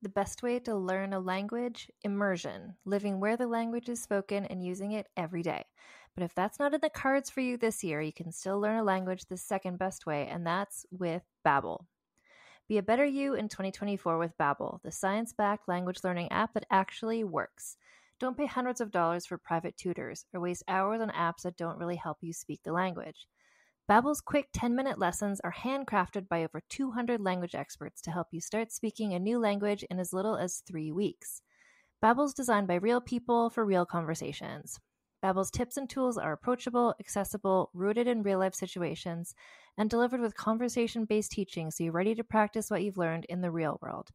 The best way to learn a language? Immersion, living where the language is spoken and using it every day. But if that's not in the cards for you this year, you can still learn a language the second best way, and that's with Babbel. Be a better you in 2024 with Babbel, the science-backed language learning app that actually works. Don't pay hundreds of dollars for private tutors or waste hours on apps that don't really help you speak the language. Babbel's quick 10-minute lessons are handcrafted by over 200 language experts to help you start speaking a new language in as little as 3 weeks. Babbel's designed by real people for real conversations. Babbel's tips and tools are approachable, accessible, rooted in real-life situations, and delivered with conversation-based teaching so you're ready to practice what you've learned in the real world.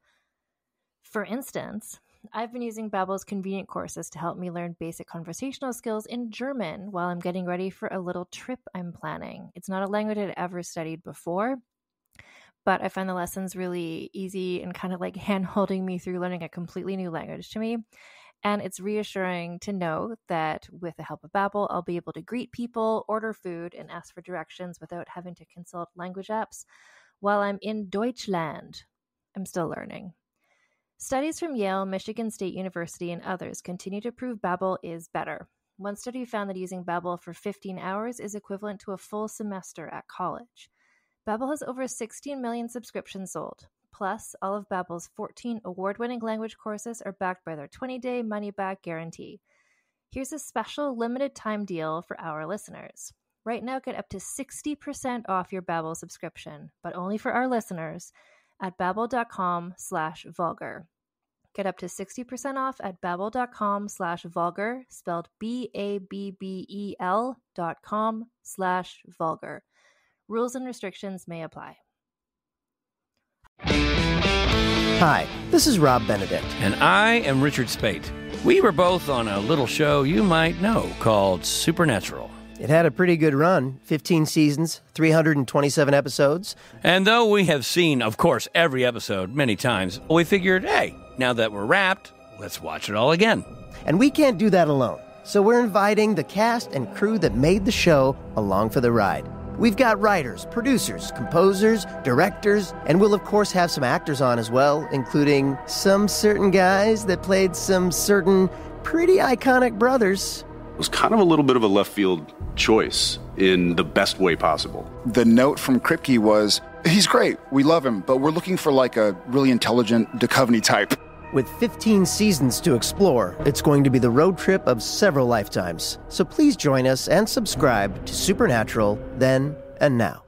For instance, I've been using Babbel's convenient courses to help me learn basic conversational skills in German while I'm getting ready for a little trip I'm planning. It's not a language I'd ever studied before, but I find the lessons really easy and kind of like hand holding me through learning a completely new language to me. And it's reassuring to know that with the help of Babbel, I'll be able to greet people, order food, and ask for directions without having to consult language apps while I'm in Deutschland. I'm still learning. Studies from Yale, Michigan State University, and others continue to prove Babbel is better. One study found that using Babbel for 15 hours is equivalent to a full semester at college. Babbel has over 16 million subscriptions sold. Plus, all of Babbel's 14 award-winning language courses are backed by their 20-day money-back guarantee. Here's a special limited-time deal for our listeners. Right now, get up to 60% off your Babbel subscription, but only for our listeners at babbel.com slash vulgar. Get up to 60% off at babbel.com slash vulgar, spelled B-A-B-B-E-L dot com slash vulgar. Rules and restrictions may apply. Hi, this is Rob Benedict. And I am Richard Speight. We were both on a little show you might know called Supernatural. It had a pretty good run 15 seasons, 327 episodes. And though we have seen, of course, every episode many times, we figured, hey, now that we're wrapped, let's watch it all again. And we can't do that alone. So we're inviting the cast and crew that made the show along for the ride. We've got writers, producers, composers, directors, and we'll of course have some actors on as well, including some certain guys that played some certain pretty iconic brothers. It was kind of a little bit of a left field choice in the best way possible. The note from Kripke was, he's great, we love him, but we're looking for like a really intelligent Duchovny type. With 15 seasons to explore, it's going to be the road trip of several lifetimes. So please join us and subscribe to Supernatural then and now.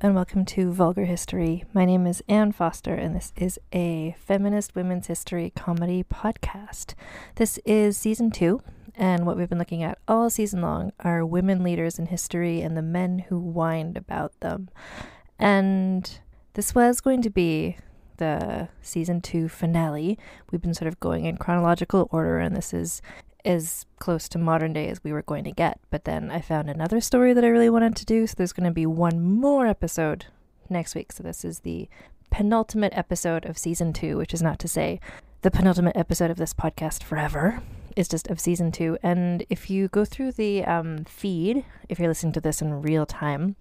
And welcome to Vulgar History. My name is Anne Foster and this is a feminist women's history comedy podcast. This is season two, and what we've been looking at all season long are women leaders in history and the men who whined about them. And this was going to be the season two finale. We've been sort of going in chronological order, and this is as close to modern day as we were going to get. But then I found another story that I really wanted to do, so there's going to be one more episode next week. So this is the penultimate episode of season two, which is not to say the penultimate episode of this podcast forever. It's just of season two. And if you go through the um, feed, if you're listening to this in real time,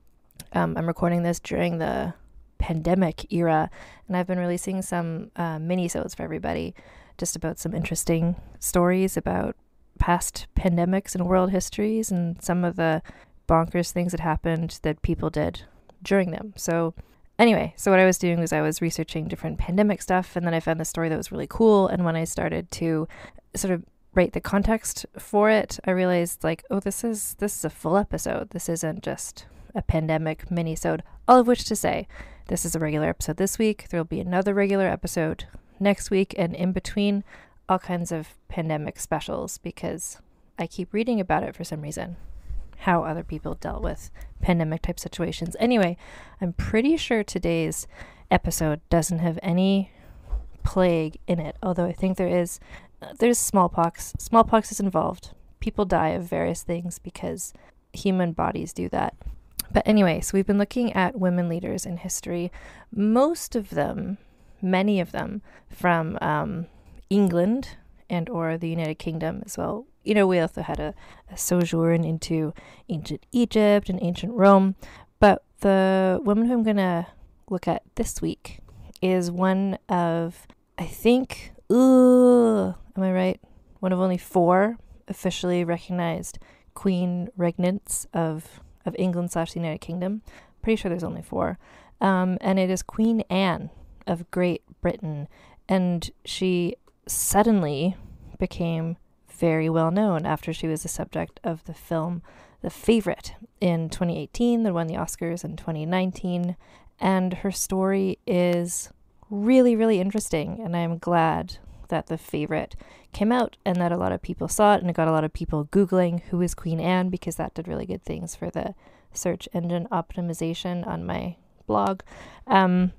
um, I'm recording this during the pandemic era, and I've been releasing some uh, mini-sodes for everybody just about some interesting stories about past pandemics and world histories and some of the bonkers things that happened that people did during them. So, anyway, so what I was doing was I was researching different pandemic stuff, and then I found this story that was really cool. And when I started to sort of write the context for it, I realized like, oh, this is this is a full episode. This isn't just a pandemic mini-sode. All of which to say, this is a regular episode this week. There will be another regular episode next week, and in between, all kinds of pandemic specials because I keep reading about it for some reason. How other people dealt with pandemic type situations. Anyway, I'm pretty sure today's episode doesn't have any plague in it, although I think there is there's smallpox. Smallpox is involved. People die of various things because human bodies do that. But anyway, so we've been looking at women leaders in history. Most of them many of them from um, England and or the United Kingdom as well. You know, we also had a, a sojourn into ancient Egypt and ancient Rome. But the woman who I'm going to look at this week is one of, I think, ooh, am I right? One of only four officially recognized queen regnants of, of England slash the United Kingdom. Pretty sure there's only four. Um, and it is Queen Anne of Great Britain. And she suddenly became very well known after she was the subject of the film The Favorite in 2018, that won the Oscars in 2019. And her story is really, really interesting. And I'm glad that The Favorite came out and that a lot of people saw it and it got a lot of people Googling who is Queen Anne because that did really good things for the search engine optimization on my blog. Um,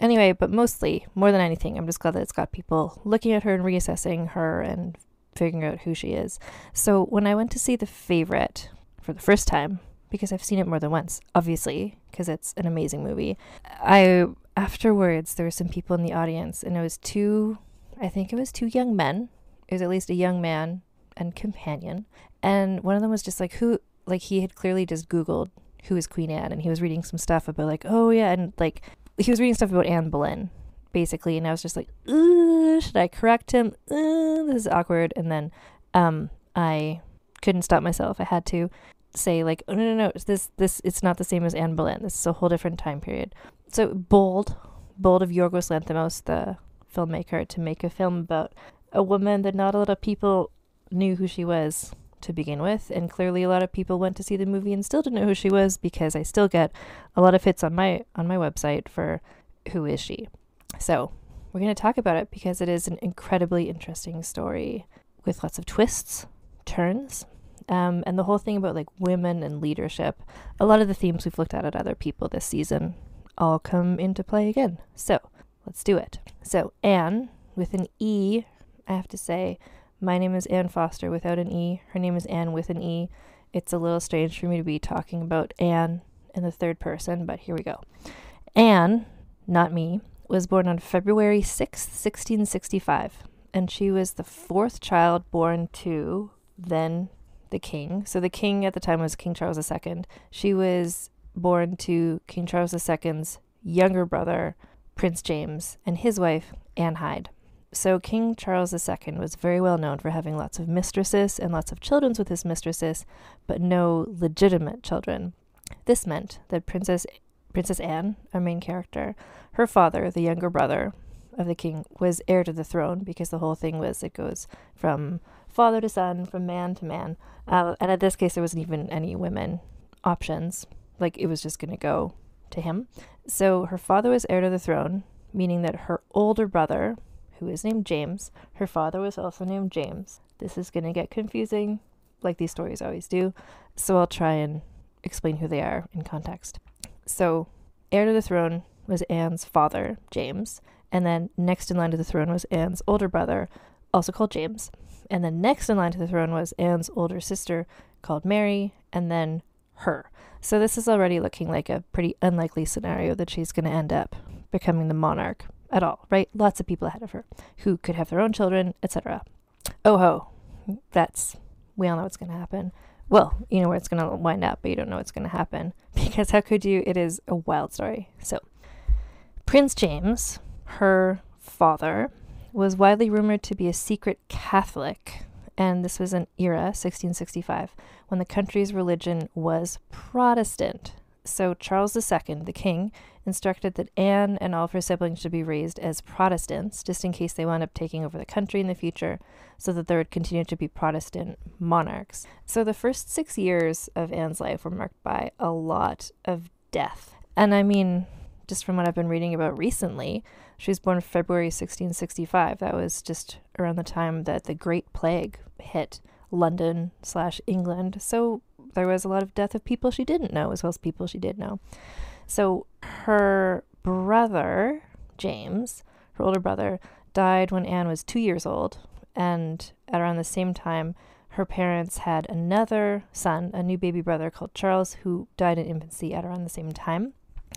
anyway, but mostly, more than anything, I'm just glad that it's got people looking at her and reassessing her and figuring out who she is. So when I went to see The Favorite for the first time, because I've seen it more than once, obviously, because it's an amazing movie, I afterwards there were some people in the audience, and it was two, I think it was two young men. It was at least a young man and companion, and one of them was just like, "Who?" Like he had clearly just Googled who is Queen Anne, and he was reading some stuff about like, oh yeah, and like he was reading stuff about Anne Boleyn, basically, and I was just like, should I correct him? this is awkward. And then um, I couldn't stop myself. I had to say like, oh no no no, this this it's not the same as Anne Boleyn. This is a whole different time period. So bold, bold of Yorgos Lanthimos, the filmmaker, to make a film about a woman that not a lot of people knew who she was to begin with, and clearly a lot of people went to see the movie and still didn't know who she was because I still get a lot of hits on my on my website for who is she. So, we're going to talk about it because it is an incredibly interesting story with lots of twists, turns, um, and the whole thing about like women and leadership. A lot of the themes we've looked at at other people this season all come into play again. So, let's do it. So, Anne with an E, I have to say, my name is Anne Foster without an E. Her name is Anne with an E. It's a little strange for me to be talking about Anne in the third person, but here we go. Anne, not me, was born on February 6th, 1665, and she was the fourth child born to then the king. So the king at the time was King Charles II. She was born to King Charles II's younger brother, Prince James, and his wife, Anne Hyde. So, King Charles II was very well known for having lots of mistresses and lots of children with his mistresses, but no legitimate children. This meant that Princess Princess Anne, our main character, her father, the younger brother of the king, was heir to the throne because the whole thing was it goes from father to son, from man to man. Uh, and in this case, there wasn't even any women options. Like it was just going to go to him. So her father was heir to the throne, meaning that her older brother, who is named James. Her father was also named James. This is going to get confusing, like these stories always do, so I'll try and explain who they are in context. So, heir to the throne was Anne's father, James, and then next in line to the throne was Anne's older brother, also called James. And then next in line to the throne was Anne's older sister, called Mary, and then her. So this is already looking like a pretty unlikely scenario that she's going to end up becoming the monarch at all, right? Lots of people ahead of her who could have their own children, etc. Oh ho, that's, we all know what's going to happen. Well, you know where it's going to wind up, but you don't know what's going to happen because how could you? It is a wild story. So, Prince James, her father, was widely rumored to be a secret Catholic, and this was an era, 1665, when the country's religion was Protestant. So Charles II, the king, instructed that Anne and all of her siblings should be raised as Protestants, just in case they wound up taking over the country in the future, so that there would continue to be Protestant monarchs. So the first six years of Anne's life were marked by a lot of death. And I mean, just from what I've been reading about recently, she was born February 1665. That was just around the time that the Great Plague hit London slash England. So there was a lot of death of people she didn't know as well as people she did know. So her brother, James, her older brother, died when Anne was two years old. And at around the same time, her parents had another son, a new baby brother called Charles, who died in infancy at around the same time.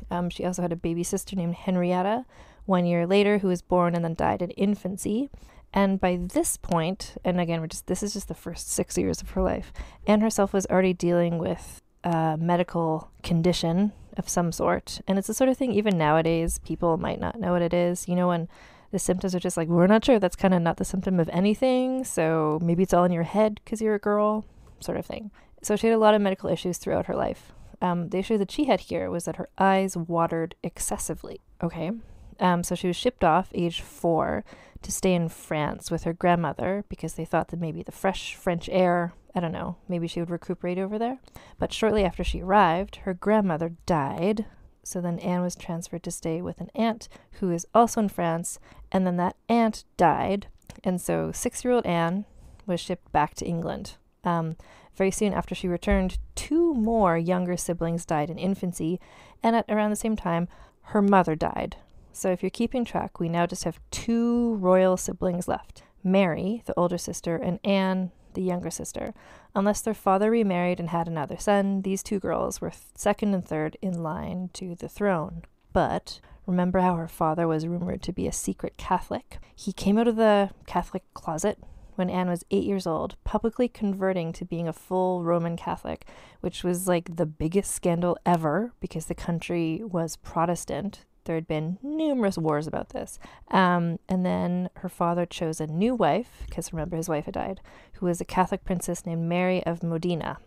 Um, she also had a baby sister named Henrietta one year later, who was born and then died in infancy. And by this point, and again, we're just this is just the first six years of her life. Anne herself was already dealing with a medical condition of some sort, and it's the sort of thing even nowadays people might not know what it is. You know, when the symptoms are just like we're not sure. That's kind of not the symptom of anything. So maybe it's all in your head because you're a girl, sort of thing. So she had a lot of medical issues throughout her life. Um, the issue that she had here was that her eyes watered excessively. Okay, um, so she was shipped off age four to stay in France with her grandmother because they thought that maybe the fresh French air, I don't know, maybe she would recuperate over there. But shortly after she arrived, her grandmother died. So then Anne was transferred to stay with an aunt who is also in France, and then that aunt died. And so six year old Anne was shipped back to England. Um, very soon after she returned, two more younger siblings died in infancy, and at around the same time, her mother died. So if you're keeping track, we now just have two royal siblings left Mary, the older sister, and Anne, the younger sister. Unless their father remarried and had another son, these two girls were second and third in line to the throne. But remember how her father was rumored to be a secret Catholic? He came out of the Catholic closet when Anne was eight years old, publicly converting to being a full Roman Catholic, which was like the biggest scandal ever because the country was Protestant. There had been numerous wars about this. Um, and then her father chose a new wife, because remember his wife had died, who was a Catholic princess named Mary of Modena.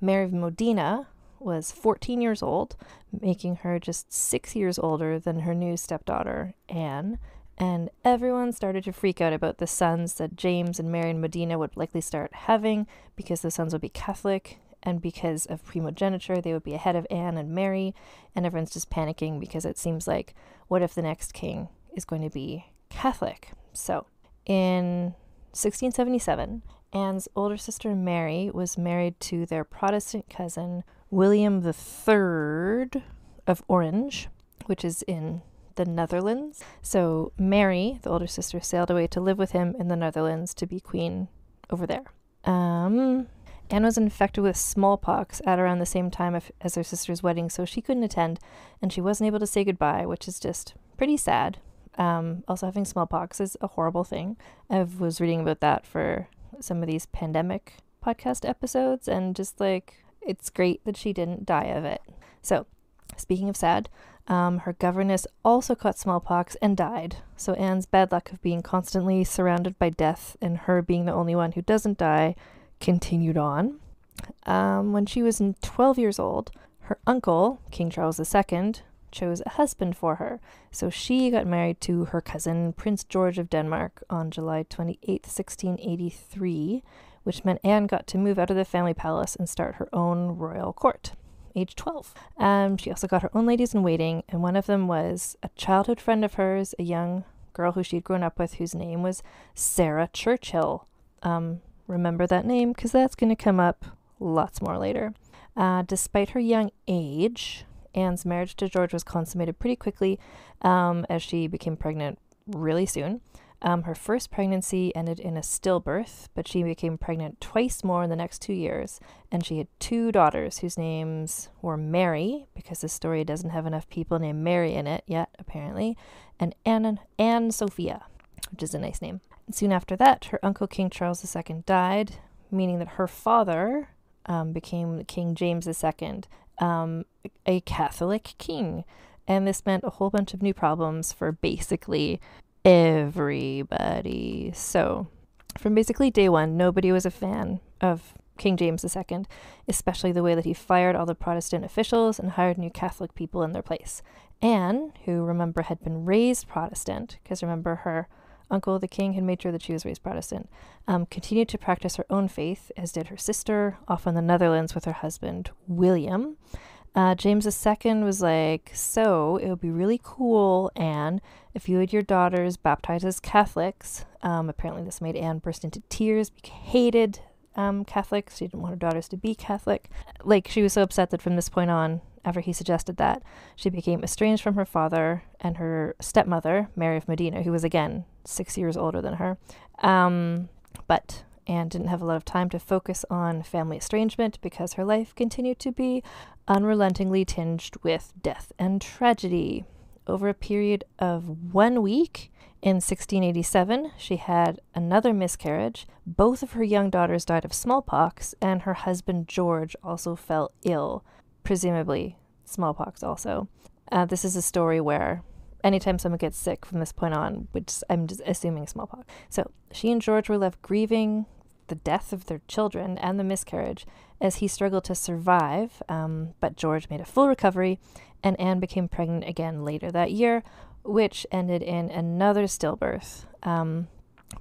Mary of Modena was 14 years old, making her just six years older than her new stepdaughter, Anne. And everyone started to freak out about the sons that James and Mary and Modena would likely start having because the sons would be Catholic and because of primogeniture, they would be ahead of Anne and Mary, and everyone's just panicking because it seems like, what if the next king is going to be Catholic? So, in 1677, Anne's older sister Mary was married to their Protestant cousin William III of Orange, which is in the Netherlands. So, Mary, the older sister, sailed away to live with him in the Netherlands to be queen over there. Um, Anne was infected with smallpox at around the same time as her sister's wedding, so she couldn't attend, and she wasn't able to say goodbye, which is just pretty sad. Um, also, having smallpox is a horrible thing. I was reading about that for some of these pandemic podcast episodes, and just like it's great that she didn't die of it. So, speaking of sad, um, her governess also caught smallpox and died. So, Anne's bad luck of being constantly surrounded by death and her being the only one who doesn't die continued on. Um, when she was 12 years old, her uncle, King Charles II, chose a husband for her. So she got married to her cousin, Prince George of Denmark, on July 28, 1683, which meant Anne got to move out of the family palace and start her own royal court. Age 12. Um, she also got her own ladies in waiting, and one of them was a childhood friend of hers, a young girl who she'd grown up with, whose name was Sarah Churchill. Um, Remember that name because that's going to come up lots more later. Uh, despite her young age, Anne's marriage to George was consummated pretty quickly um, as she became pregnant really soon. Um, her first pregnancy ended in a stillbirth, but she became pregnant twice more in the next two years, and she had two daughters whose names were Mary, because the story doesn't have enough people named Mary in it yet, apparently, and Anne, Anne Sophia, which is a nice name. Soon after that, her uncle King Charles II died, meaning that her father um, became King James II, um, a Catholic king. And this meant a whole bunch of new problems for basically everybody. So, from basically day one, nobody was a fan of King James II, especially the way that he fired all the Protestant officials and hired new Catholic people in their place. Anne, who remember had been raised Protestant, because remember her uncle, the king, had made sure that she was raised Protestant, um, continued to practice her own faith, as did her sister, off in the Netherlands with her husband, William. Uh, James II was like, So, it would be really cool, Anne, if you had your daughters baptized as Catholics. Um, apparently, this made Anne burst into tears, hated um, Catholics. She didn't want her daughters to be Catholic. Like, she was so upset that from this point on, after he suggested that, she became estranged from her father and her stepmother, Mary of Modena, who was again six years older than her. Um, but Anne didn't have a lot of time to focus on family estrangement because her life continued to be unrelentingly tinged with death and tragedy. over a period of one week. In 1687, she had another miscarriage. Both of her young daughters died of smallpox, and her husband George also fell ill, presumably smallpox also. Uh, this is a story where anytime someone gets sick from this point on, which I'm just assuming smallpox. So she and George were left grieving the death of their children and the miscarriage as he struggled to survive. Um, but George made a full recovery, and Anne became pregnant again later that year, which ended in another stillbirth. Um,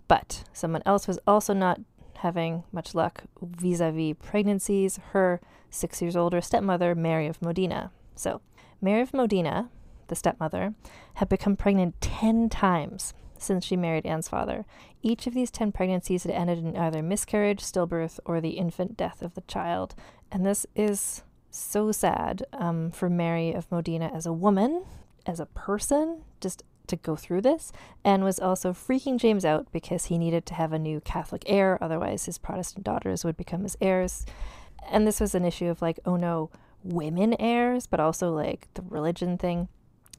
but someone else was also not having much luck vis a vis pregnancies, her six years older stepmother, Mary of Modena. So, Mary of Modena, the stepmother, had become pregnant 10 times since she married Anne's father. Each of these 10 pregnancies had ended in either miscarriage, stillbirth, or the infant death of the child. And this is so sad um, for Mary of Modena as a woman as a person just to go through this and was also freaking James out because he needed to have a new Catholic heir, otherwise, his Protestant daughters would become his heirs. And this was an issue of like, oh no, women heirs, but also like the religion thing.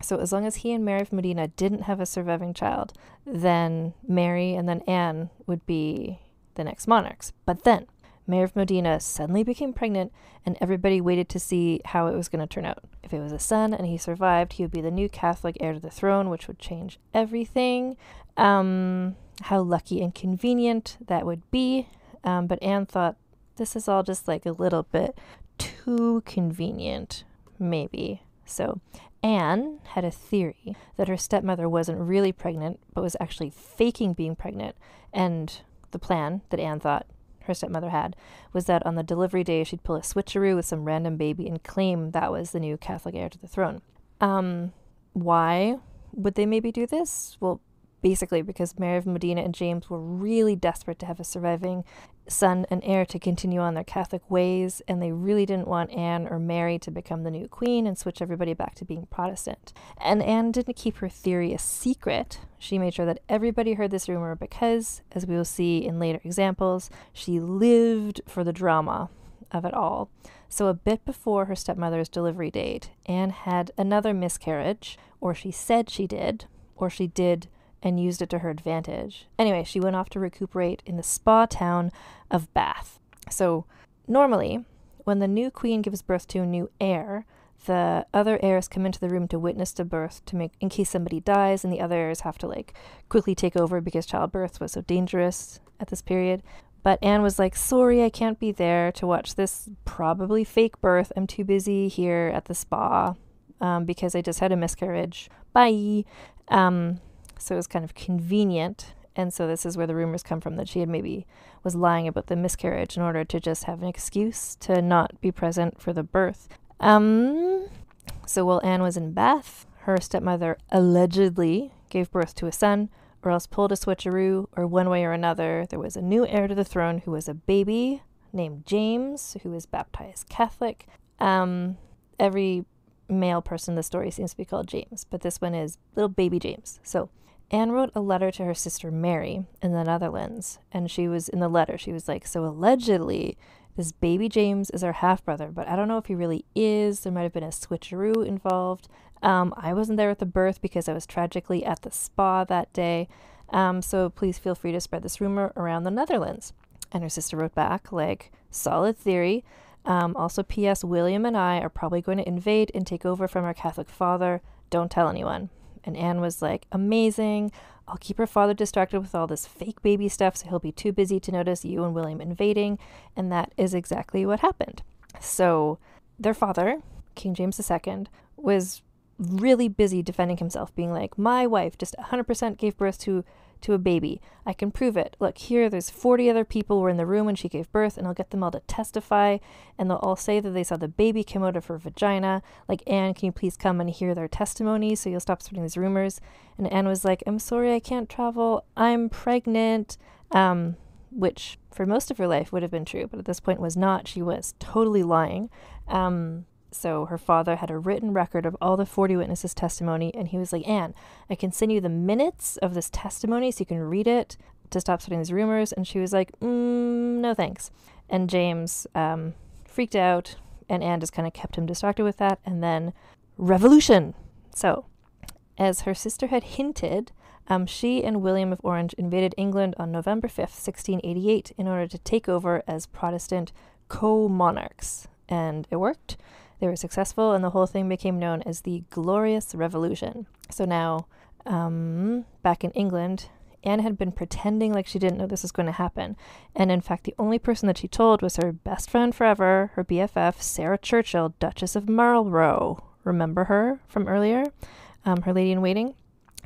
So, as long as he and Mary of Modena didn't have a surviving child, then Mary and then Anne would be the next monarchs. But then Mary of Modena suddenly became pregnant, and everybody waited to see how it was going to turn out. If it was a son and he survived, he would be the new Catholic heir to the throne, which would change everything. Um, how lucky and convenient that would be. Um, but Anne thought this is all just like a little bit too convenient, maybe. So Anne had a theory that her stepmother wasn't really pregnant, but was actually faking being pregnant. And the plan that Anne thought her stepmother had was that on the delivery day she'd pull a switcheroo with some random baby and claim that was the new Catholic heir to the throne. Um, why would they maybe do this? Well, basically because Mary of Modena and James were really desperate to have a surviving son and heir to continue on their Catholic ways, and they really didn't want Anne or Mary to become the new queen and switch everybody back to being Protestant. And Anne didn't keep her theory a secret. She made sure that everybody heard this rumor because, as we will see in later examples, she lived for the drama of it all. So, a bit before her stepmother's delivery date, Anne had another miscarriage, or she said she did, or she did and used it to her advantage. Anyway, she went off to recuperate in the spa town of Bath. So, normally, when the new queen gives birth to a new heir, the other heirs come into the room to witness the birth to make in case somebody dies and the other heirs have to like quickly take over because childbirth was so dangerous at this period but Anne was like, Sorry, I can't be there to watch this probably fake birth. I'm too busy here at the spa um, because I just had a miscarriage. Bye. Um, so it was kind of convenient. And so this is where the rumors come from that she had maybe was lying about the miscarriage in order to just have an excuse to not be present for the birth. Um, so while Anne was in Bath, her stepmother allegedly gave birth to a son, or else pulled a switcheroo, or one way or another, there was a new heir to the throne who was a baby named James, who was baptized Catholic. Um, every male person in the story seems to be called James, but this one is little baby James. So Anne wrote a letter to her sister Mary in the Netherlands, and she was in the letter, she was like, So allegedly, this baby James is our half brother, but I don't know if he really is. There might have been a switcheroo involved. Um, I wasn't there at the birth because I was tragically at the spa that day. Um, so please feel free to spread this rumor around the Netherlands. And her sister wrote back, like, solid theory. Um, also, P.S. William and I are probably going to invade and take over from our Catholic father. Don't tell anyone. And Anne was like, amazing. I'll keep her father distracted with all this fake baby stuff so he'll be too busy to notice you and William invading. And that is exactly what happened. So, their father, King James II, was really busy defending himself, being like, My wife just 100% gave birth to to a baby. I can prove it. Look, here, there's 40 other people were in the room when she gave birth, and I'll get them all to testify, and they'll all say that they saw the baby come out of her vagina. Like, Anne, can you please come and hear their testimony so you'll stop spreading these rumors? And Anne was like, I'm sorry, I can't travel. I'm pregnant. Um, which for most of her life would have been true, but at this point was not. She was totally lying. Um, so her father had a written record of all the 40 witnesses' testimony, and he was like, Anne, I can send you the minutes of this testimony so you can read it to stop spreading these rumors. And she was like, mm, no thanks. And James um, freaked out, and Anne just kind of kept him distracted with that. And then revolution. So As her sister had hinted, um, she and William of Orange invaded England on November 5th, 1688, in order to take over as Protestant co monarchs. And it worked. They were successful, and the whole thing became known as the Glorious Revolution. So now, um, back in England, Anne had been pretending like she didn't know this was going to happen. And in fact, the only person that she told was her best friend forever, her BFF, Sarah Churchill, Duchess of Marlborough. Remember her from earlier? Um, her lady in waiting?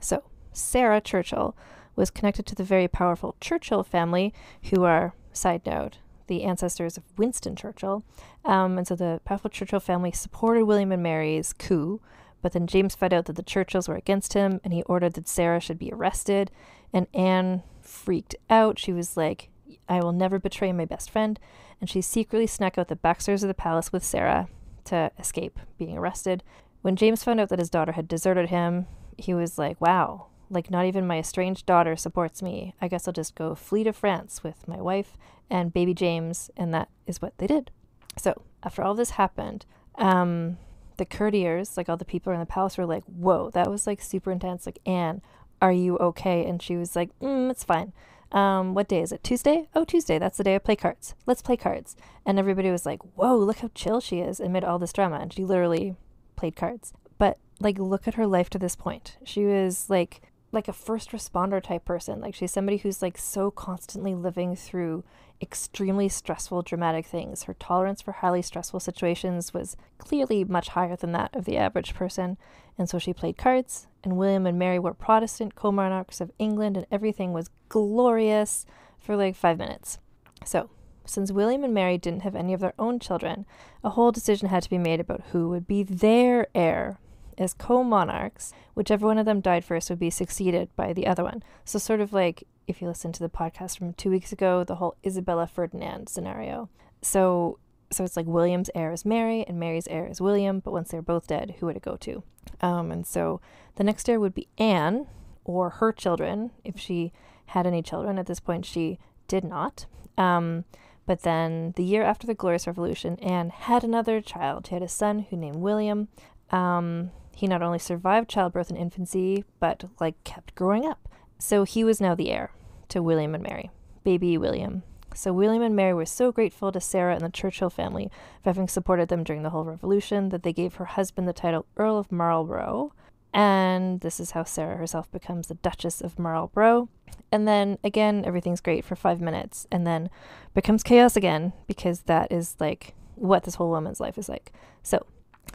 So, Sarah Churchill was connected to the very powerful Churchill family, who are, side note, the ancestors of Winston Churchill. Um, and so the powerful Churchill family supported William and Mary's coup, but then James found out that the Churchills were against him, and he ordered that Sarah should be arrested. And Anne freaked out. She was like, I will never betray my best friend. And she secretly snuck out the backstairs of the palace with Sarah to escape being arrested. When James found out that his daughter had deserted him, he was like, wow, like not even my estranged daughter supports me. I guess I'll just go flee to France with my wife and baby James. And that is what they did. So after all this happened, um, the courtiers, like all the people in the palace, were like, whoa, that was like super intense. Like, Anne, are you okay? And she was like, mm, it's fine. Um, what day is it? Tuesday? Oh, Tuesday. That's the day I play cards. Let's play cards. And everybody was like, whoa, look how chill she is amid all this drama. And she literally played cards. But like, look at her life to this point. She was like, like a first responder type person. Like she's somebody who's like so constantly living through extremely stressful, dramatic things. Her tolerance for highly stressful situations was clearly much higher than that of the average person. And so she played cards, and William and Mary were Protestant co monarchs of England, and everything was glorious for like five minutes. So, since William and Mary didn't have any of their own children, a whole decision had to be made about who would be their heir as co monarchs, whichever one of them died first would be succeeded by the other one. So, sort of like if you listen to the podcast from two weeks ago, the whole Isabella Ferdinand scenario. So, so it's like William's heir is Mary and Mary's heir is William, but once they're both dead, who would it go to? Um, and so the next heir would be Anne or her children, if she had any children. At this point, she did not. Um, but then the year after the Glorious Revolution, Anne had another child. She had a son who named William. Um, he not only survived childbirth and infancy, but like kept growing up. So he was now the heir to William and Mary, baby William. So William and Mary were so grateful to Sarah and the Churchill family for having supported them during the whole revolution that they gave her husband the title Earl of Marlborough. And this is how Sarah herself becomes the Duchess of Marlborough. And then again, everything's great for five minutes and then becomes chaos again because that is like what this whole woman's life is like. So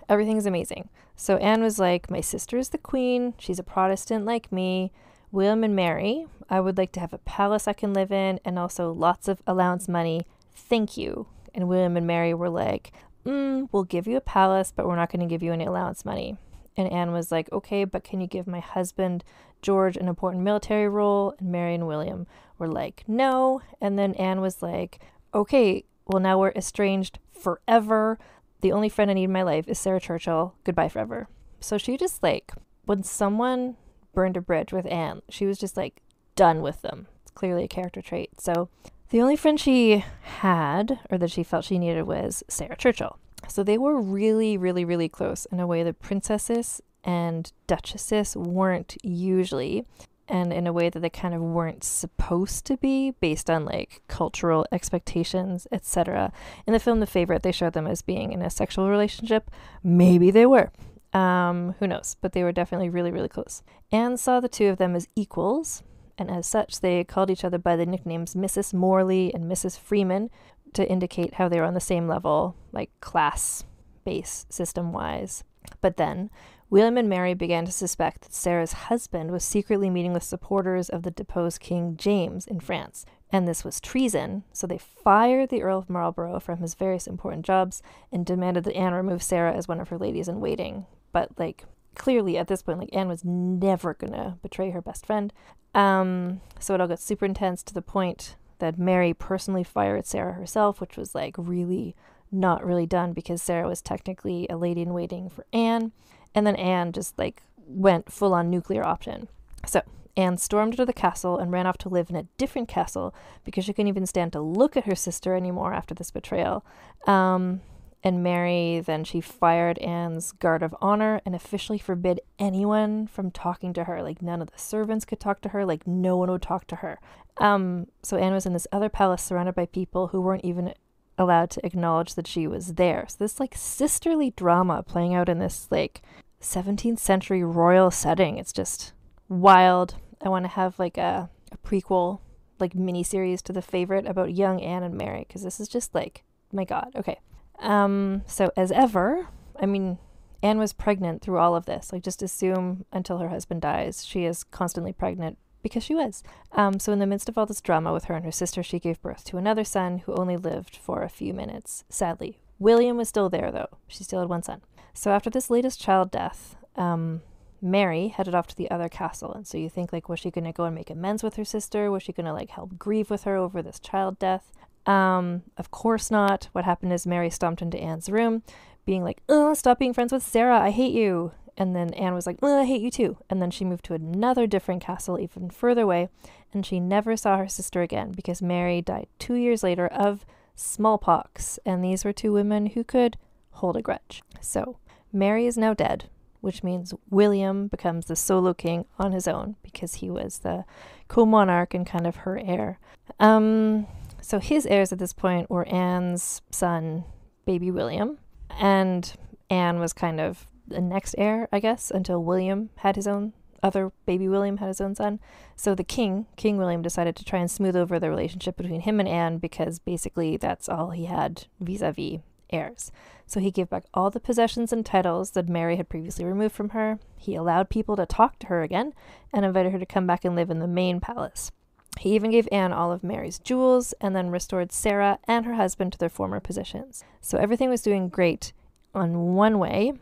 everything's amazing. So Anne was like, My sister is the queen. She's a Protestant like me. William and Mary, I would like to have a palace I can live in and also lots of allowance money. Thank you. And William and Mary were like, mm, We'll give you a palace, but we're not going to give you any allowance money. And Anne was like, Okay, but can you give my husband, George, an important military role? And Mary and William were like, No. And then Anne was like, Okay, well, now we're estranged forever. The only friend I need in my life is Sarah Churchill. Goodbye forever. So she just like, when someone burned a bridge with Anne, she was just like done with them. It's clearly a character trait. So the only friend she had, or that she felt she needed, was Sarah Churchill. So they were really, really, really close in a way that princesses and duchesses weren't usually and in a way that they kind of weren't supposed to be based on like cultural expectations, etc. In the film The Favorite, they showed them as being in a sexual relationship. Maybe they were. Um, who knows? But they were definitely really, really close. Anne saw the two of them as equals, and as such, they called each other by the nicknames Mrs. Morley and Mrs. Freeman to indicate how they were on the same level, like class base system wise. But then, William and Mary began to suspect that Sarah's husband was secretly meeting with supporters of the deposed King James in France, and this was treason, so they fired the Earl of Marlborough from his various important jobs and demanded that Anne remove Sarah as one of her ladies in waiting. But, like, clearly at this point, like, Anne was never gonna betray her best friend. Um, so it all got super intense to the point that Mary personally fired Sarah herself, which was, like, really not really done because Sarah was technically a lady in waiting for Anne. And then Anne just like went full on nuclear option. So Anne stormed into the castle and ran off to live in a different castle because she couldn't even stand to look at her sister anymore after this betrayal. Um, And Mary then she fired Anne's guard of honor and officially forbid anyone from talking to her. Like none of the servants could talk to her. Like no one would talk to her. Um, so Anne was in this other palace surrounded by people who weren't even allowed to acknowledge that she was there. So this like sisterly drama playing out in this like 17th century royal setting. It's just wild. I want to have like a, a prequel, like mini series to the favorite about young Anne and Mary because this is just like my god. Okay. Um. So as ever, I mean, Anne was pregnant through all of this. Like just assume until her husband dies, she is constantly pregnant because she was. Um, so, in the midst of all this drama with her and her sister, she gave birth to another son who only lived for a few minutes, sadly. William was still there, though. She still had one son. So, after this latest child death, um, Mary headed off to the other castle. And so you think, like, was she going to go and make amends with her sister? Was she going to, like, help grieve with her over this child death? Um, of course not. What happened is Mary stomped into Anne's room, being like, stop being friends with Sarah. I hate you. And then Anne was like, well, I hate you too. And then she moved to another different castle even further away, and she never saw her sister again because Mary died two years later of smallpox. And these were two women who could hold a grudge. So Mary is now dead, which means William becomes the solo king on his own because he was the co monarch and kind of her heir. Um, so his heirs at this point were Anne's son, baby William, and Anne was kind of the next heir, I guess, until William had his own other baby William had his own son. So the king, King William, decided to try and smooth over the relationship between him and Anne because basically that's all he had vis a vis heirs. So he gave back all the possessions and titles that Mary had previously removed from her. He allowed people to talk to her again and invited her to come back and live in the main palace. He even gave Anne all of Mary's jewels and then restored Sarah and her husband to their former positions. So everything was doing great on one way,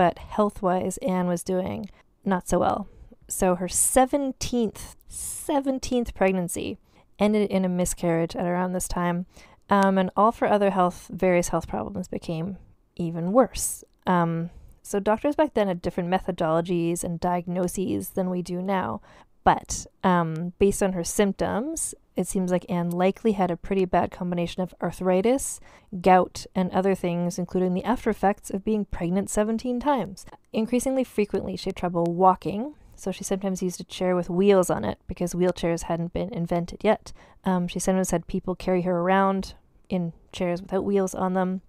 but health wise, Anne was doing not so well. So her 17th, 17th pregnancy ended in a miscarriage at around this time. Um, and all for other health, various health problems became even worse. Um, so doctors back then had different methodologies and diagnoses than we do now. But um, based on her symptoms, it seems like Anne likely had a pretty bad combination of arthritis, gout, and other things, including the after effects of being pregnant 17 times. Increasingly frequently, she had trouble walking, so she sometimes used a chair with wheels on it because wheelchairs hadn't been invented yet. Um, she sometimes had people carry her around in chairs without wheels on them.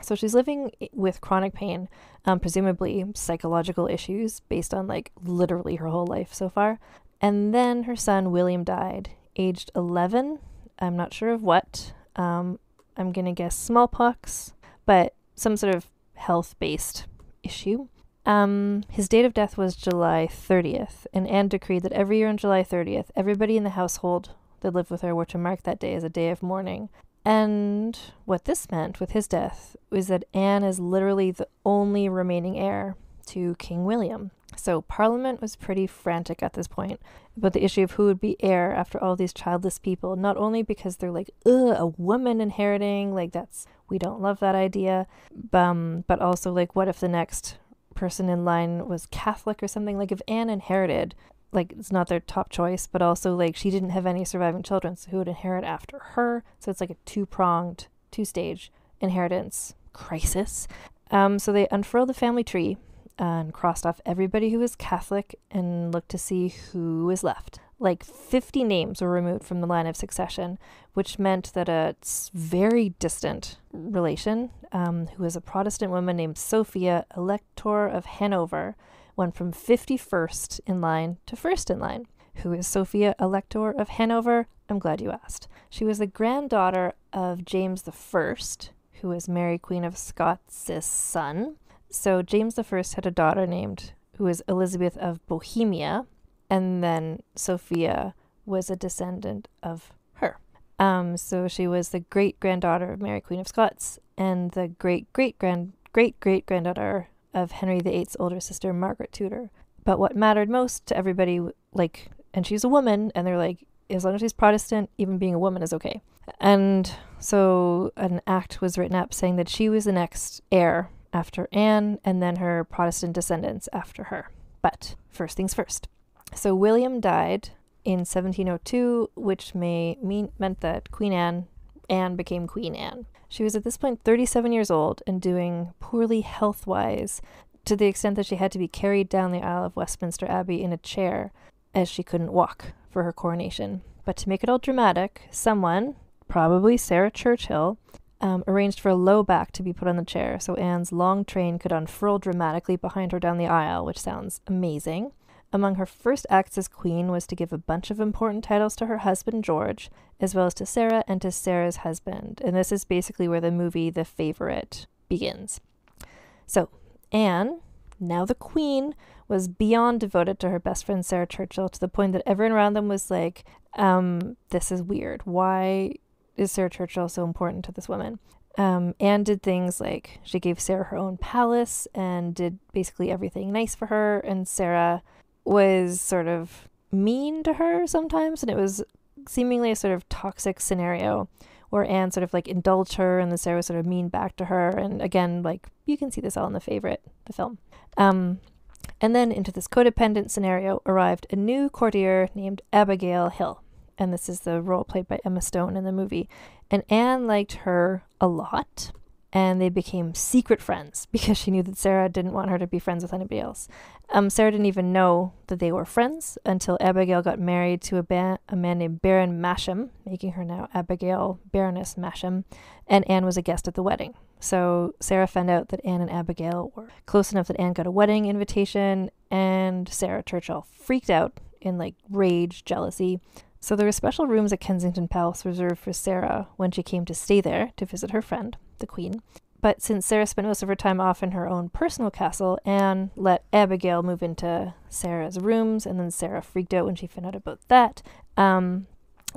So she's living with chronic pain, um, presumably psychological issues based on like literally her whole life so far. And then her son William died, aged 11. I'm not sure of what. Um, I'm going to guess smallpox, but some sort of health based issue. Um, his date of death was July 30th, and Anne decreed that every year on July 30th, everybody in the household that lived with her were to mark that day as a day of mourning. And what this meant with his death was that Anne is literally the only remaining heir to King William. So Parliament was pretty frantic at this point about the issue of who would be heir after all these childless people, not only because they're like, ugh, a woman inheriting, like that's, we don't love that idea, um, but also like, what if the next person in line was Catholic or something? Like, if Anne inherited, like, it's not their top choice, but also like she didn't have any surviving children, so who would inherit after her? So it's like a two pronged, two stage inheritance crisis. Um, so they unfurl the family tree and crossed off everybody who was Catholic and looked to see who was left. Like 50 names were removed from the line of succession, which meant that a very distant relation, um, who was a Protestant woman named Sophia, Elector of Hanover, went from 51st in line to first in line. Who is Sophia, Elector of Hanover? I'm glad you asked. She was the granddaughter of James I, who was Mary, Queen of Scots' son. So James I had a daughter named who was Elizabeth of Bohemia, and then Sophia was a descendant of her. Um, so she was the great granddaughter of Mary Queen of Scots and the great great grand great great granddaughter of Henry VIII's older sister Margaret Tudor. But what mattered most to everybody, like, and she's a woman, and they're like, as long as she's Protestant, even being a woman is okay. And so an act was written up saying that she was the next heir after Anne, and then her Protestant descendants after her. But first things first. So William died in 1702, which may mean meant that Queen Anne Anne became Queen Anne. She was at this point 37 years old and doing poorly health wise to the extent that she had to be carried down the aisle of Westminster Abbey in a chair as she couldn't walk for her coronation. But to make it all dramatic, someone, probably Sarah Churchill, um, arranged for a low back to be put on the chair so Anne's long train could unfurl dramatically behind her down the aisle, which sounds amazing. Among her first acts as queen was to give a bunch of important titles to her husband George, as well as to Sarah and to Sarah's husband. And this is basically where the movie The Favorite begins. So, Anne, now the queen, was beyond devoted to her best friend Sarah Churchill to the point that everyone around them was like, um, this is weird. Why is Sarah Churchill so important to this woman? Um, Anne did things like she gave Sarah her own palace and did basically everything nice for her, and Sarah was sort of mean to her sometimes, and it was seemingly a sort of toxic scenario where Anne sort of like indulged her and then Sarah was sort of mean back to her. And again, like you can see this all in the favorite, the film. Um, and then into this codependent scenario arrived a new courtier named Abigail Hill. And this is the role played by Emma Stone in the movie. And Anne liked her a lot. And they became secret friends because she knew that Sarah didn't want her to be friends with anybody else. Um, Sarah didn't even know that they were friends until Abigail got married to a, ba- a man named Baron Masham, making her now Abigail Baroness Masham, and Anne was a guest at the wedding. So Sarah found out that Anne and Abigail were close enough that Anne got a wedding invitation, and Sarah Churchill freaked out in like rage, jealousy. So there were special rooms at Kensington Palace reserved for Sarah when she came to stay there to visit her friend, the Queen. But since Sarah spent most of her time off in her own personal castle, Anne let Abigail move into Sarah's rooms, and then Sarah freaked out when she found out about that. Um,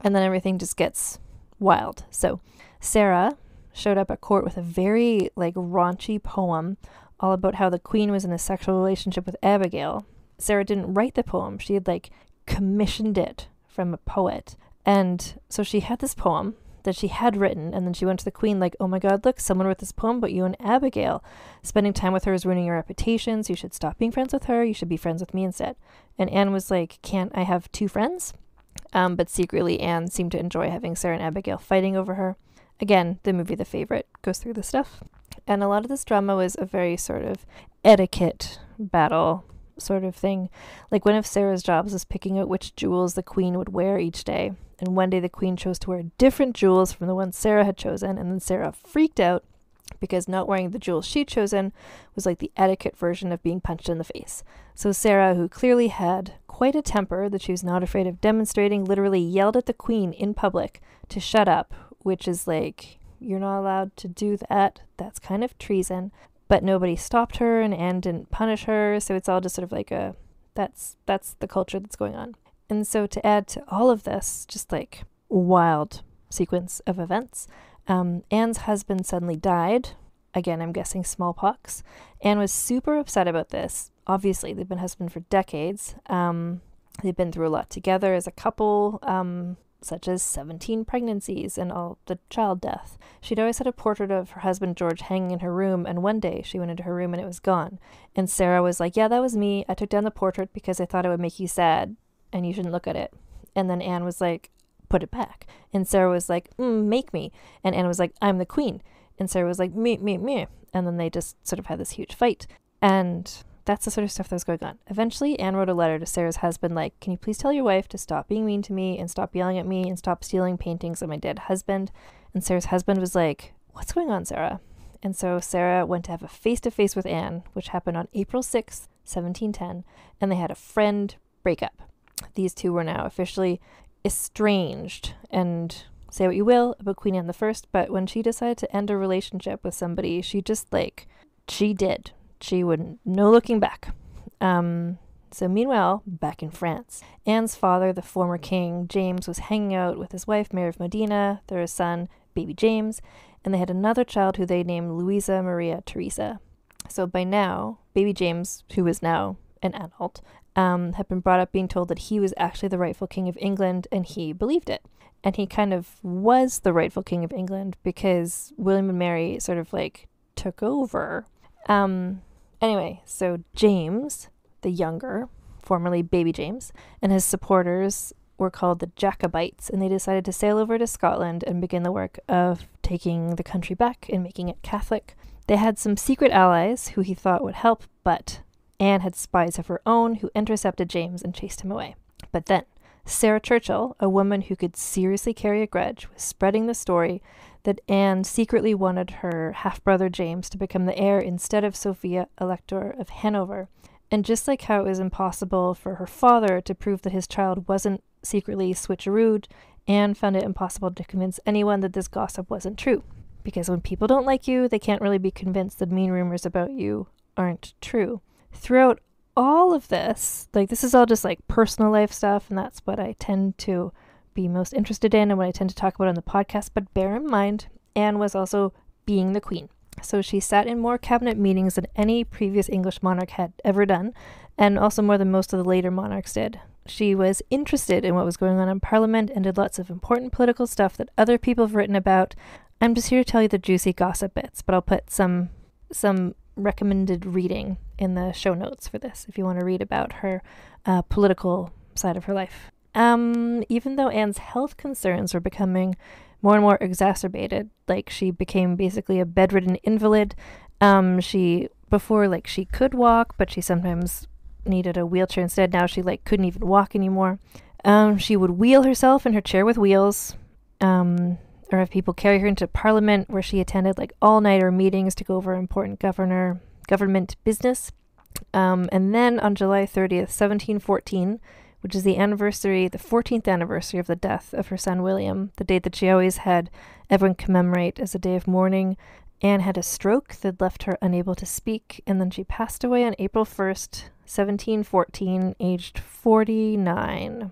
and then everything just gets wild. So Sarah showed up at court with a very like raunchy poem all about how the queen was in a sexual relationship with Abigail. Sarah didn't write the poem; she had like commissioned it from a poet, and so she had this poem that she had written, and then she went to the queen like, "Oh my God, look, someone wrote this poem about you and Abigail. Spending time with her is ruining your reputation. So you should stop being friends with her. You should be friends with me instead." And Anne was like, "Can't I have two friends?" Um, but secretly, Anne seemed to enjoy having Sarah and Abigail fighting over her. Again, the movie The Favorite goes through the stuff, and a lot of this drama was a very sort of etiquette battle sort of thing. Like one of Sarah's jobs was picking out which jewels the queen would wear each day. And one day the queen chose to wear different jewels from the ones Sarah had chosen, and then Sarah freaked out because not wearing the jewels she'd chosen was like the etiquette version of being punched in the face. So Sarah, who clearly had quite a temper that she was not afraid of demonstrating, literally yelled at the queen in public to shut up, which is like, you're not allowed to do that. That's kind of treason. But nobody stopped her and Anne didn't punish her, so it's all just sort of like a that's that's the culture that's going on. And so, to add to all of this, just like wild sequence of events, um, Anne's husband suddenly died. Again, I'm guessing smallpox. Anne was super upset about this. Obviously, they've been husband for decades. Um, they've been through a lot together as a couple, um, such as 17 pregnancies and all the child death. She'd always had a portrait of her husband George hanging in her room, and one day she went into her room and it was gone. And Sarah was like, Yeah, that was me. I took down the portrait because I thought it would make you sad and you shouldn't look at it. And then Anne was like, put it back. And Sarah was like, mm, make me. And Anne was like, I'm the queen. And Sarah was like, me, me, me. And then they just sort of had this huge fight. And that's the sort of stuff that was going on. Eventually, Anne wrote a letter to Sarah's husband, like, Can you please tell your wife to stop being mean to me and stop yelling at me and stop stealing paintings of my dead husband? And Sarah's husband was like, What's going on, Sarah? And so Sarah went to have a face to face with Anne, which happened on April 6th, 1710, and they had a friend breakup these two were now officially estranged. And say what you will about Queen Anne the First, but when she decided to end a relationship with somebody, she just like she did. She would no looking back. Um, so meanwhile, back in France, Anne's father, the former king James, was hanging out with his wife Mary of Modena, their son, baby James, and they had another child who they named Louisa Maria Theresa. So by now, baby James, who was now an adult, um, had been brought up being told that he was actually the rightful king of England, and he believed it. And he kind of was the rightful king of England because William and Mary sort of like took over. Um, anyway, so James, the younger, formerly baby James, and his supporters were called the Jacobites, and they decided to sail over to Scotland and begin the work of taking the country back and making it Catholic. They had some secret allies who he thought would help, but Anne had spies of her own who intercepted James and chased him away. But then, Sarah Churchill, a woman who could seriously carry a grudge, was spreading the story that Anne secretly wanted her half brother James to become the heir instead of Sophia, Elector of Hanover. And just like how it was impossible for her father to prove that his child wasn't secretly switcherooed, Anne found it impossible to convince anyone that this gossip wasn't true. Because when people don't like you, they can't really be convinced that mean rumors about you aren't true. Throughout all of this, like this is all just like personal life stuff, and that's what I tend to be most interested in and what I tend to talk about on the podcast. But bear in mind, Anne was also being the queen. So she sat in more cabinet meetings than any previous English monarch had ever done, and also more than most of the later monarchs did. She was interested in what was going on in Parliament and did lots of important political stuff that other people have written about. I'm just here to tell you the juicy gossip bits, but I'll put some some recommended reading in the show notes for this if you want to read about her uh, political side of her life. Um, even though Anne's health concerns were becoming more and more exacerbated, like she became basically a bedridden invalid. Um, she before like she could walk, but she sometimes needed a wheelchair instead. Now she like couldn't even walk anymore. Um, she would wheel herself in her chair with wheels. Um, or have people carry her into Parliament, where she attended like all nighter meetings to go over important governor government business. Um, and then on July 30th, 1714, which is the anniversary, the 14th anniversary of the death of her son William, the date that she always had everyone commemorate as a day of mourning. Anne had a stroke that left her unable to speak, and then she passed away on April 1st, 1714, aged 49.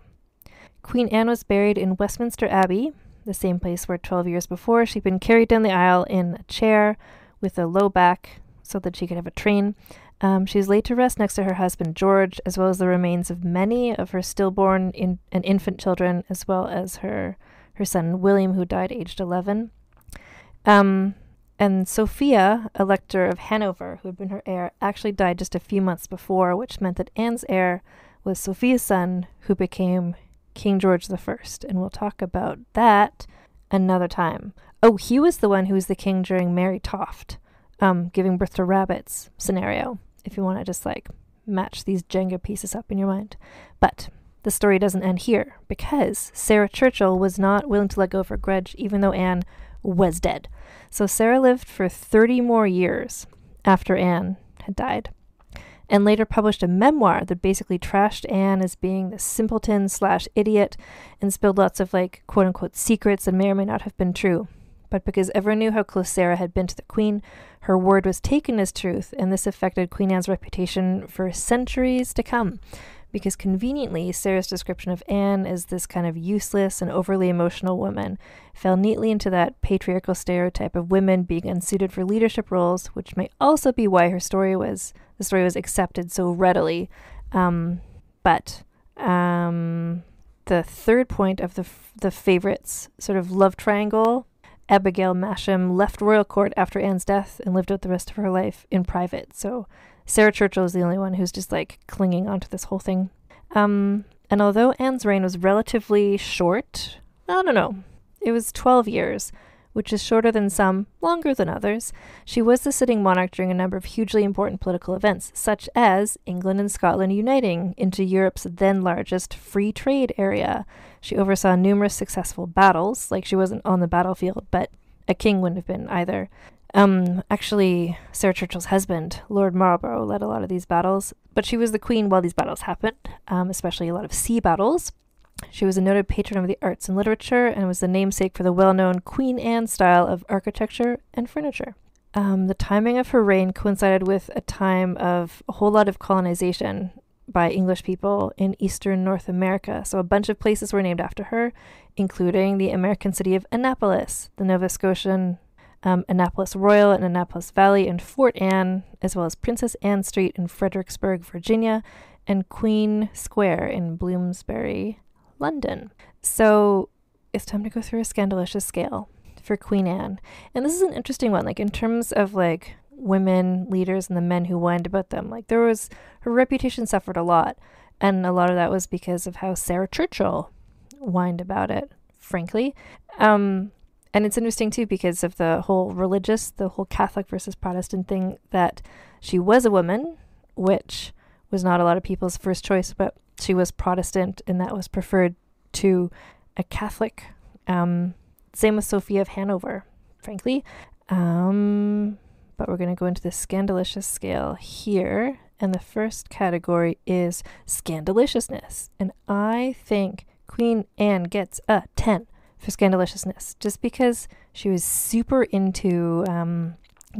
Queen Anne was buried in Westminster Abbey, the same place where 12 years before she'd been carried down the aisle in a chair with a low back so that she could have a train. Um, she was laid to rest next to her husband George, as well as the remains of many of her stillborn in- and infant children, as well as her her son William, who died aged 11. Um, and Sophia, Elector of Hanover, who had been her heir, actually died just a few months before, which meant that Anne's heir was Sophia's son, who became King George I, and we'll talk about that another time. Oh, he was the one who was the king during Mary Toft, um, giving birth to rabbits scenario, if you want to just like match these Jenga pieces up in your mind. But the story doesn't end here, because Sarah Churchill was not willing to let go of her grudge, even though Anne was dead. So Sarah lived for 30 more years after Anne had died and later published a memoir that basically trashed Anne as being the simpleton slash idiot and spilled lots of like quote unquote secrets that may or may not have been true. But because everyone knew how close Sarah had been to the Queen, her word was taken as truth, and this affected Queen Anne's reputation for centuries to come. Because conveniently, Sarah's description of Anne as this kind of useless and overly emotional woman fell neatly into that patriarchal stereotype of women being unsuited for leadership roles, which may also be why her story was the story was accepted so readily. Um, but um, the third point of the f- the favorites sort of love triangle. Abigail Masham left royal court after Anne's death and lived out the rest of her life in private. So Sarah Churchill is the only one who's just like clinging onto this whole thing. Um, and although Anne's reign was relatively short, I don't know, it was 12 years, which is shorter than some, longer than others, she was the sitting monarch during a number of hugely important political events, such as England and Scotland uniting into Europe's then largest free trade area. She oversaw numerous successful battles, like she wasn't on the battlefield, but a king wouldn't have been either. Um, actually, Sarah Churchill's husband, Lord Marlborough, led a lot of these battles, but she was the queen while these battles happened, um, especially a lot of sea battles. She was a noted patron of the arts and literature and was the namesake for the well known Queen Anne style of architecture and furniture. Um, the timing of her reign coincided with a time of a whole lot of colonization by English people in eastern North America. So, a bunch of places were named after her, including the American city of Annapolis, the Nova Scotian um, Annapolis Royal and Annapolis Valley, and Fort Anne, as well as Princess Anne Street in Fredericksburg, Virginia, and Queen Square in Bloomsbury, London. So it's time to go through a scandalous scale for Queen Anne. And this is an interesting one, like in terms of like women leaders and the men who whined about them. Like there was her reputation suffered a lot. And a lot of that was because of how Sarah Churchill whined about it, frankly. Um, and it's interesting too because of the whole religious, the whole Catholic versus Protestant thing that she was a woman, which was not a lot of people's first choice, but she was Protestant and that was preferred to a Catholic. Um, same with Sophia of Hanover, frankly. Um, but we're going to go into the scandalicious scale here. And the first category is scandaliciousness. And I think Queen Anne gets a 10 for scandaliciousness just because she was super into um,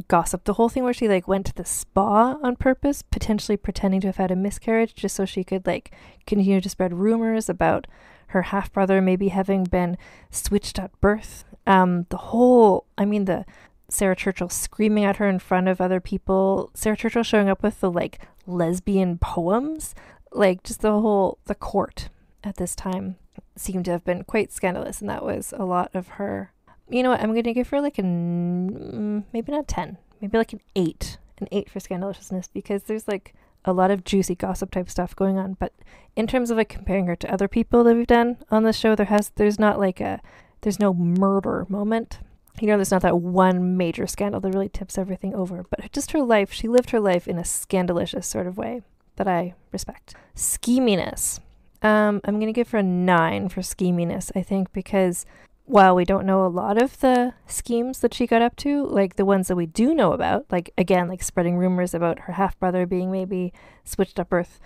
gossip. The whole thing where she like went to the spa on purpose, potentially pretending to have had a miscarriage just so she could like continue to spread rumors about her half brother maybe having been switched at birth. Um, the whole, I mean, the Sarah Churchill screaming at her in front of other people, Sarah Churchill showing up with the like lesbian poems, like just the whole, the court at this time seemed to have been quite scandalous, and that was a lot of her. You know what? I'm going to give her like a mm, maybe not 10, maybe like an 8, an 8 for scandalousness because there's like a lot of juicy gossip type stuff going on. But in terms of like comparing her to other people that we've done on the show, there has there's not like a there's no murder moment. You know, there's not that one major scandal that really tips everything over. But just her life, she lived her life in a scandalicious sort of way that I respect. Scheminess. Um, I'm going to give her a nine for scheminess, I think, because while we don't know a lot of the schemes that she got up to, like the ones that we do know about, like again, like spreading rumors about her half brother being maybe switched up birth,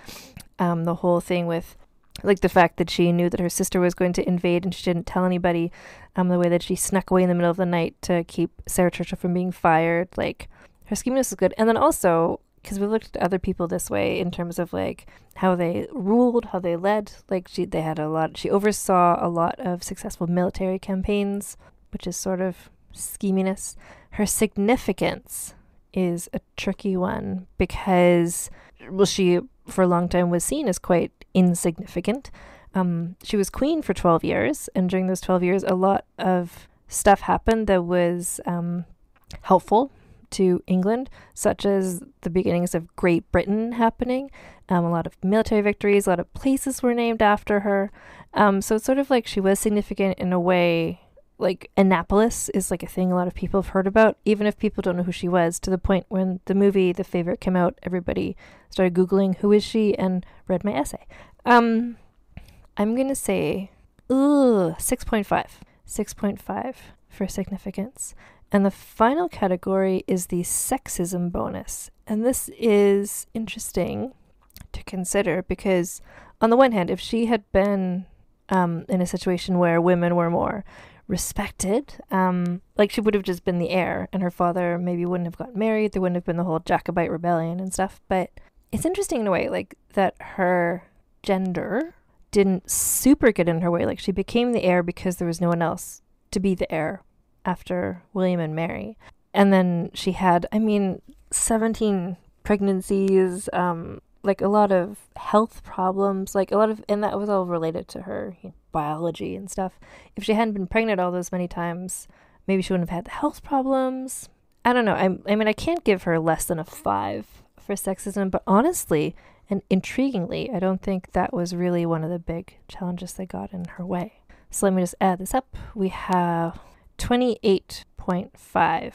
um, the whole thing with like the fact that she knew that her sister was going to invade and she didn't tell anybody, um, the way that she snuck away in the middle of the night to keep Sarah Churchill from being fired, like her scheminess is good. And then also because we looked at other people this way in terms of like how they ruled, how they led. Like she, they had a lot. She oversaw a lot of successful military campaigns, which is sort of scheminess. Her significance is a tricky one because, well, she for a long time was seen as quite insignificant. Um, she was queen for 12 years, and during those 12 years, a lot of stuff happened that was um, helpful to England, such as the beginnings of Great Britain happening. Um, a lot of military victories, a lot of places were named after her. Um, so it's sort of like she was significant in a way. Like Annapolis is like a thing a lot of people have heard about, even if people don't know who she was. To the point when the movie The Favorite came out, everybody started googling who is she and read my essay. Um, I'm gonna say, ooh, six point five. 6.5 for significance. And the final category is the sexism bonus. And this is interesting to consider because, on the one hand, if she had been um, in a situation where women were more respected, um, like she would have just been the heir, and her father maybe wouldn't have got married, there wouldn't have been the whole Jacobite rebellion and stuff. But it's interesting in a way, like that her gender didn't super get in her way. Like she became the heir because there was no one else to be the heir after William and Mary. And then she had, I mean, 17 pregnancies, um, like a lot of health problems, like a lot of, and that was all related to her you know, biology and stuff. If she hadn't been pregnant all those many times, maybe she wouldn't have had the health problems. I don't know. I, I mean, I can't give her less than a five for sexism, but honestly and intriguingly, I don't think that was really one of the big challenges that got in her way. So let me just add this up. We have 28.5.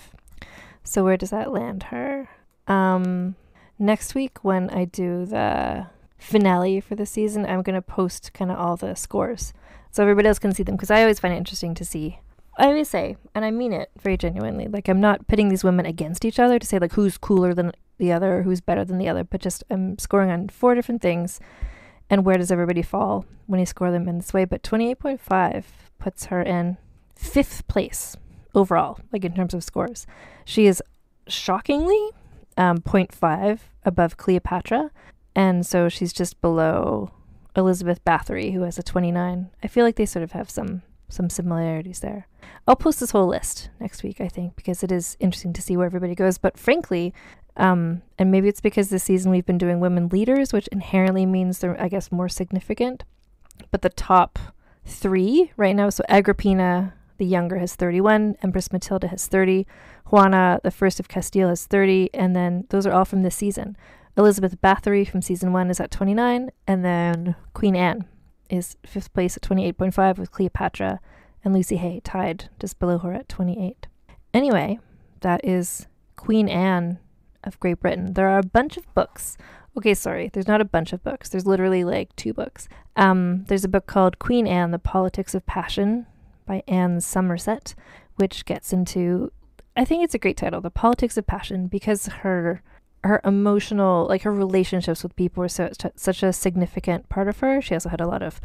So where does that land her? Um, next week when I do the finale for the season, I'm going to post kind of all the scores so everybody else can see them because I always find it interesting to see. I always say, and I mean it very genuinely, like I'm not pitting these women against each other to say like who's cooler than the other or who's better than the other, but just I'm scoring on four different things and where does everybody fall when you score them in this way. But 28.5 puts her in fifth place overall, like in terms of scores. She is shockingly um, 0.5 above Cleopatra, and so she's just below Elizabeth Bathory, who has a 29. I feel like they sort of have some some similarities there. I'll post this whole list next week, I think, because it is interesting to see where everybody goes. But frankly, um, and maybe it's because this season we've been doing women leaders, which inherently means they're, I guess, more significant. But the top three right now, so Agrippina, the younger has 31, Empress Matilda has 30, Juana, the first of Castile, has 30, and then those are all from this season. Elizabeth Bathory from season one is at 29, and then Queen Anne is fifth place at 28.5 with Cleopatra, and Lucy Hay tied just below her at 28. Anyway, that is Queen Anne of Great Britain. There are a bunch of books. Okay, sorry, there's not a bunch of books. There's literally like two books. Um, there's a book called Queen Anne: The Politics of Passion by Anne Somerset, which gets into I think it's a great title, The Politics of Passion, because her her emotional, like her relationships with people were so, such a significant part of her. She also had a lot of,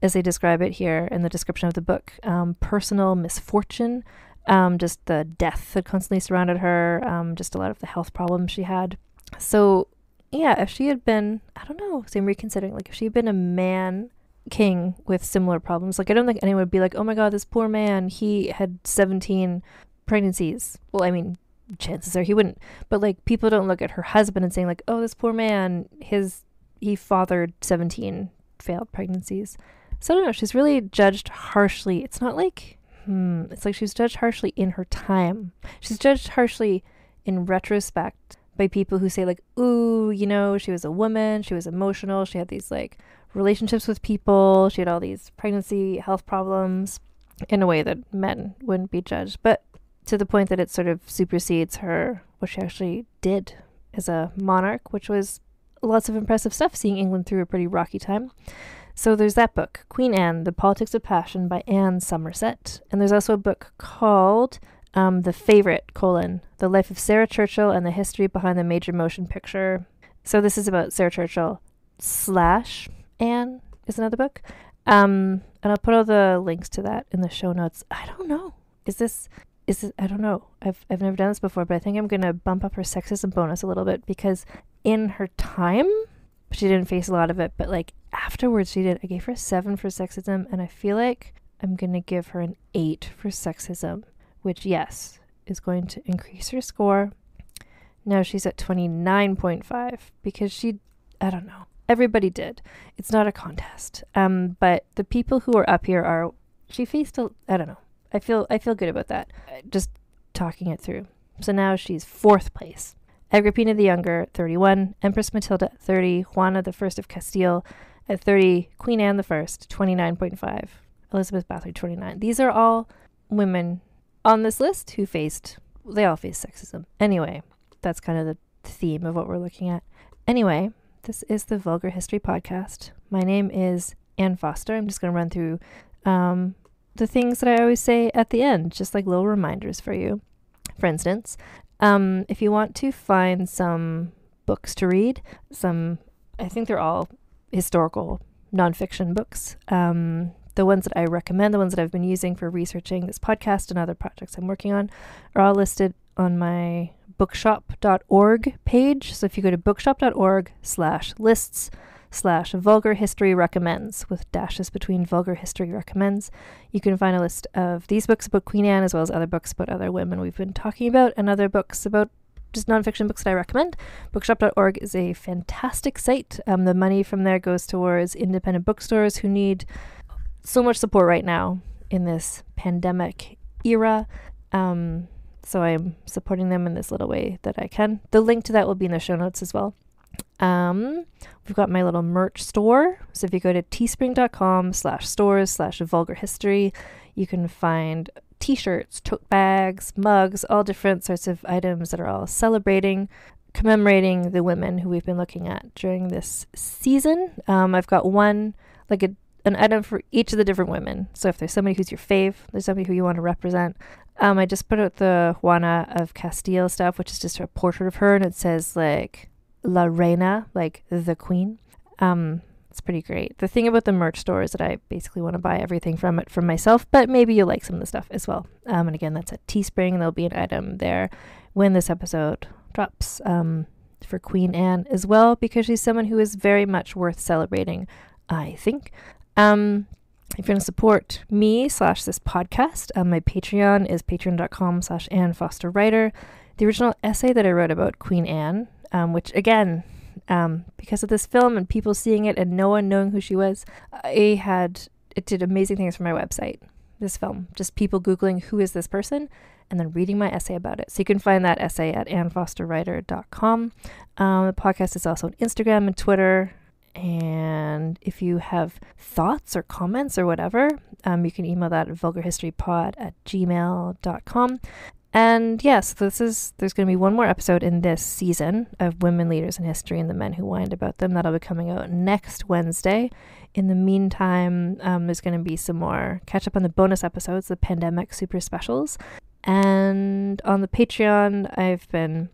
as they describe it here in the description of the book, um, personal misfortune, um, just the death that constantly surrounded her, um, just a lot of the health problems she had. So, yeah, if she had been, I don't know, so I'm reconsidering, like if she had been a man king with similar problems, like I don't think anyone would be like, oh my god, this poor man, he had 17 pregnancies. Well, I mean, chances are he wouldn't. But like people don't look at her husband and saying like, "Oh, this poor man, his he fathered 17 failed pregnancies." So I don't know, she's really judged harshly. It's not like hmm, it's like she's judged harshly in her time. She's judged harshly in retrospect by people who say like, "Ooh, you know, she was a woman, she was emotional, she had these like relationships with people, she had all these pregnancy health problems." In a way that men wouldn't be judged. But to the point that it sort of supersedes her what she actually did as a monarch, which was lots of impressive stuff, seeing England through a pretty rocky time. So there's that book, Queen Anne, The Politics of Passion by Anne Somerset. And there's also a book called um, The Favorite, colon, The Life of Sarah Churchill and the History Behind the Major Motion Picture. So this is about Sarah Churchill slash Anne is another book. Um, and I'll put all the links to that in the show notes. I don't know. Is this is I don't know. I've I've never done this before, but I think I'm gonna bump up her sexism bonus a little bit because in her time she didn't face a lot of it, but like afterwards she did. I gave her a seven for sexism, and I feel like I'm gonna give her an eight for sexism, which yes is going to increase her score. Now she's at twenty nine point five because she I don't know. Everybody did. It's not a contest. Um, but the people who are up here are she faced a I don't know I feel I feel good about that. Just talking it through. So now she's fourth place. Agrippina the Younger, 31. Empress Matilda, 30. Juana the First of Castile at 30. Queen Anne the First, 29.5. Elizabeth Bathory, 29. These are all women on this list who faced, they all faced sexism. Anyway, that's kind of the theme of what we're looking at. Anyway, this is the Vulgar History Podcast. My name is Ann Foster. I'm just going to run through um, the things that I always say at the end, just like little reminders for you. For instance, um, if you want to find some books to read, some, I think they're all historical nonfiction books. Um, the ones that I recommend, the ones that I've been using for researching this podcast and other projects I'm working on, are all listed on my bookshop.org page. So if you go to bookshop.org slash lists slash vulgar history recommends with dashes between vulgar history recommends. You can find a list of these books about Queen Anne as well as other books about other women we've been talking about and other books about just nonfiction books that I recommend. Bookshop.org is a fantastic site. Um, the money from there goes towards independent bookstores who need so much support right now in this pandemic era. Um, so I'm supporting them in this little way that I can. The link to that will be in the show notes as well. Um, we've got my little merch store. So if you go to teespring.com slash stores slash vulgar history, you can find t-shirts, tote bags, mugs, all different sorts of items that are all celebrating, commemorating the women who we've been looking at during this season. Um, I've got one, like a, an item for each of the different women. So if there's somebody who's your fave, there's somebody who you want to represent. Um, I just put out the Juana of Castile stuff, which is just a portrait of her, and it says like La Reina, like the queen. Um, it's pretty great. The thing about the merch store is that I basically want to buy everything from it for myself, but maybe you'll like some of the stuff as well. Um, and again, that's at Teespring. There'll be an item there when this episode drops um, for Queen Anne as well, because she's someone who is very much worth celebrating, I think. Um, if you want to support me slash this podcast, um, my Patreon is patreon.com slash Ann Foster Writer. The original essay that I wrote about Queen Anne um, which again, um, because of this film and people seeing it and no one knowing who she was, I had it did amazing things for my website. This film, just people googling who is this person, and then reading my essay about it. So you can find that essay at annfosterwriter.com. Um, the podcast is also on Instagram and Twitter, And if you have thoughts or comments or whatever, um, you can email that at vulgarhistorypod at gmail.com. And yes, this is there's going to be one more episode in this season of Women Leaders in History and the Men Who Whined About Them. That'll be coming out next Wednesday. In the meantime, um, there's going to be some more catch up on the bonus episodes, the pandemic super specials. And on the Patreon, I've been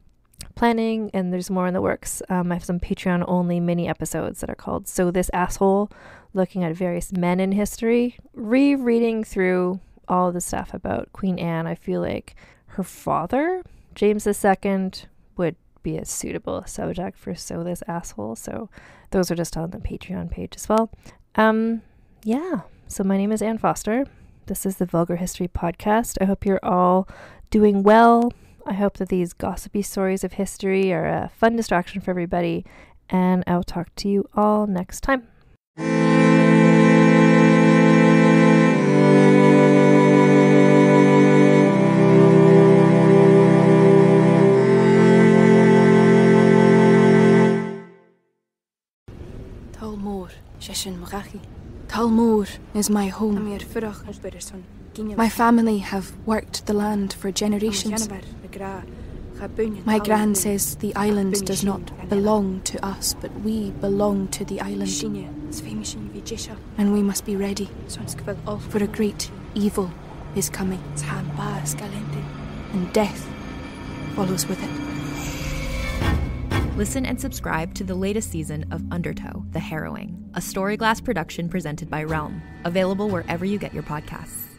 planning, and there's more in the works. Um, I have some Patreon only mini episodes that are called So This Asshole, looking at various men in history, rereading through all the stuff about Queen Anne. I feel like her father, James II, would be a suitable subject for So This Asshole. So those are just on the Patreon page as well. Um, yeah. So my name is Ann Foster. This is the Vulgar History Podcast. I hope you're all doing well. I hope that these gossipy stories of history are a fun distraction for everybody, and I'll talk to you all next time. Talmor, Sheshin Marachi. Is my home. My family have worked the land for generations. My gran says the island does not belong to us, but we belong to the island. And we must be ready, for a great evil is coming, and death follows with it. Listen and subscribe to the latest season of Undertow, The Harrowing, a Storyglass production presented by Realm, available wherever you get your podcasts.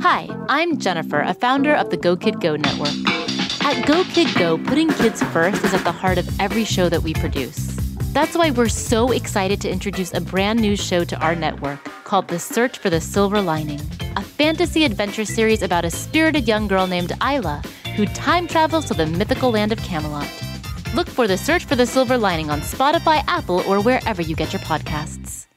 Hi, I'm Jennifer, a founder of the Go Kid Go network. At Go Kid Go, putting kids first is at the heart of every show that we produce. That's why we're so excited to introduce a brand new show to our network called The Search for the Silver Lining, a fantasy adventure series about a spirited young girl named Isla who time travels to the mythical land of Camelot. Look for The Search for the Silver Lining on Spotify, Apple, or wherever you get your podcasts.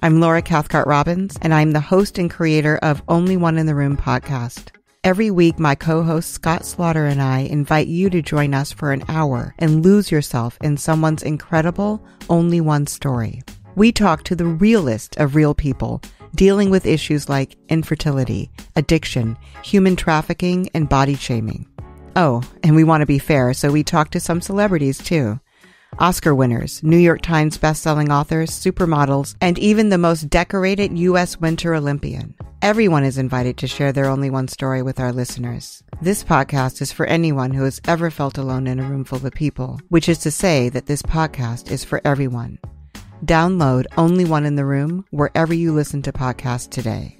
I'm Laura Cathcart Robbins, and I'm the host and creator of Only One in the Room podcast. Every week, my co host Scott Slaughter and I invite you to join us for an hour and lose yourself in someone's incredible Only One story. We talk to the realest of real people, dealing with issues like infertility, addiction, human trafficking, and body shaming. Oh, and we want to be fair, so we talk to some celebrities too. Oscar winners, New York Times bestselling authors, supermodels, and even the most decorated U.S. Winter Olympian. Everyone is invited to share their only one story with our listeners. This podcast is for anyone who has ever felt alone in a room full of people, which is to say that this podcast is for everyone. Download Only One in the Room wherever you listen to podcasts today.